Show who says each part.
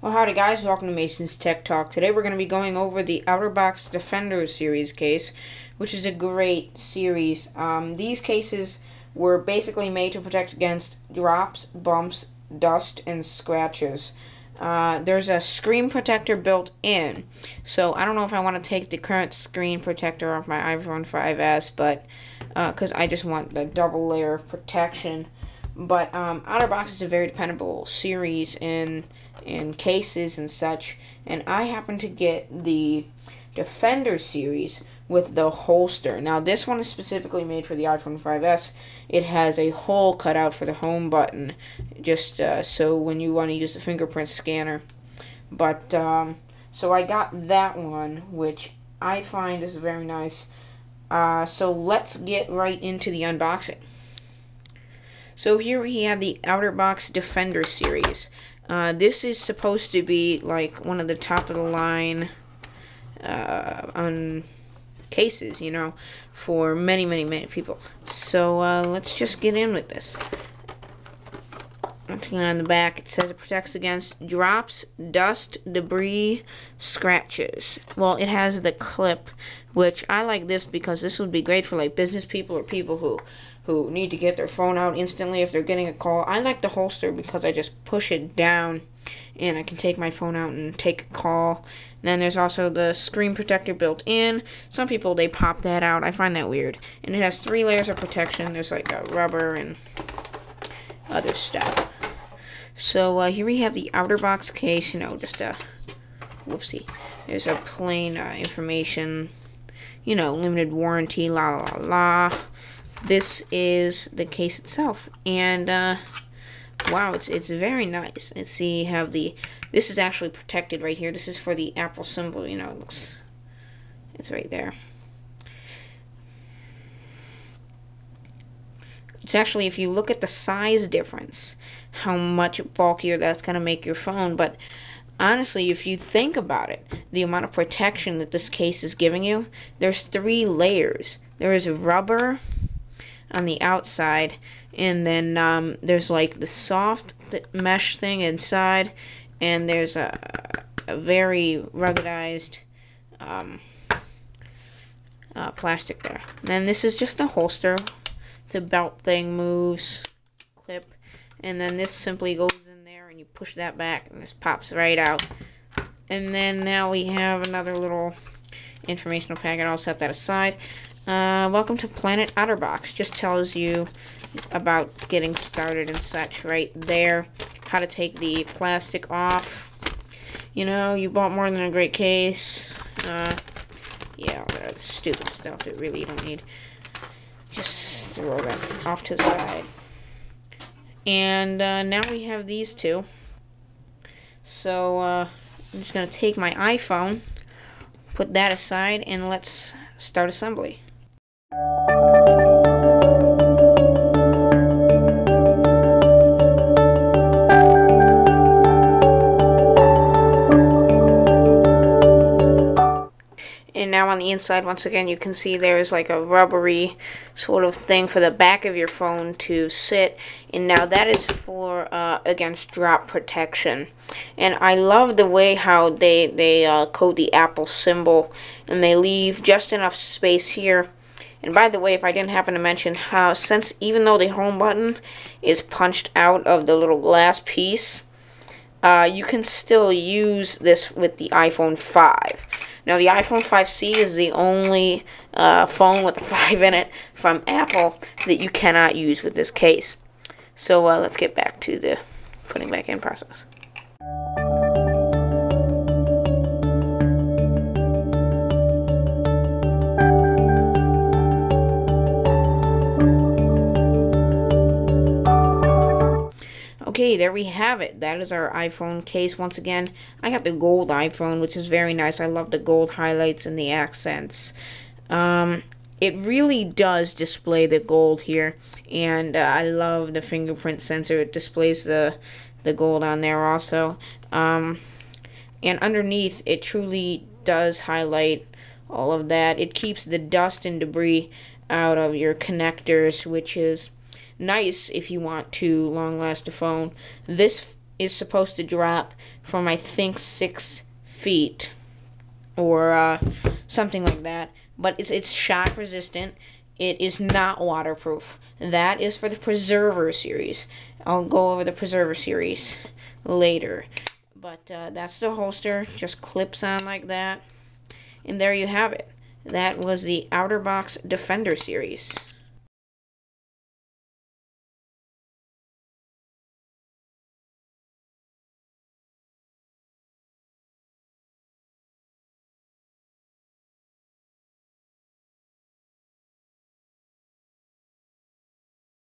Speaker 1: Well, howdy guys, welcome to Mason's Tech Talk. Today we're going to be going over the OtterBox Defender series case, which is a great series. Um, these cases were basically made to protect against drops, bumps, dust, and scratches. Uh, there's a screen protector built in, so I don't know if I want to take the current screen protector off my iPhone 5S, but because uh, I just want the double layer of protection. But um, OtterBox is a very dependable series in in cases and such. And I happen to get the Defender series with the holster. Now, this one is specifically made for the iPhone 5S. It has a hole cut out for the home button, just uh, so when you want to use the fingerprint scanner. But, um, so I got that one, which I find is very nice. Uh, so let's get right into the unboxing. So here we have the OtterBox Defender series. Uh, this is supposed to be like one of the top of the line uh, on cases, you know, for many, many, many people. So uh, let's just get in with this. Looking on the back, it says it protects against drops, dust, debris, scratches. Well, it has the clip, which I like this because this would be great for like business people or people who who need to get their phone out instantly if they're getting a call. I like the holster because I just push it down and I can take my phone out and take a call. Then there's also the screen protector built in. Some people they pop that out. I find that weird. And it has three layers of protection. There's like a rubber and other stuff. So uh, here we have the OtterBox case. You know, just a whoopsie. There's a plain uh, information. You know, limited warranty. La la la this is the case itself. And uh, wow it's it's very nice. Let's see have the this is actually protected right here. This is for the apple symbol you know it looks it's right there. It's actually if you look at the size difference how much bulkier that's going to make your phone but honestly if you think about it the amount of protection that this case is giving you there's three layers. There is rubber on the outside and then um, there's like the soft th mesh thing inside and there's a, a very ruggedized um, uh, plastic there. And then this is just a holster. The belt thing moves clip and then this simply goes in there and you push that back and this pops right out. And then now we have another little informational packet I'll set that aside uh, welcome to Planet OtterBox. Just tells you about getting started and such right there. How to take the plastic off. You know, you bought more than a great case. Uh, yeah, that's stupid stuff that really you don't need. Just throw that off to the side. And uh, now we have these two. So uh, I'm just going to take my iPhone, put that aside, and let's start assembly. And now on the inside, once again, you can see there's like a rubbery sort of thing for the back of your phone to sit. And now that is for uh, against drop protection. And I love the way how they, they uh, code the Apple symbol. And they leave just enough space here and by the way, if I didn't happen to mention how, since even though the home button is punched out of the little glass piece, uh, you can still use this with the iPhone 5. Now, the iPhone 5C is the only uh, phone with a 5 in it from Apple that you cannot use with this case. So, uh, let's get back to the putting back in process. Okay, there we have it. That is our iPhone case. Once again, I have the gold iPhone, which is very nice. I love the gold highlights and the accents. Um, it really does display the gold here, and uh, I love the fingerprint sensor. It displays the the gold on there also. Um, and underneath, it truly does highlight all of that. It keeps the dust and debris out of your connectors, which is nice if you want to long last a phone. This is supposed to drop from I think six feet or uh, something like that. But it's it's shock resistant. It is not waterproof. That is for the Preserver series. I'll go over the Preserver series later. But uh, that's the holster. Just clips on like that. And there you have it. That was the OtterBox Defender series.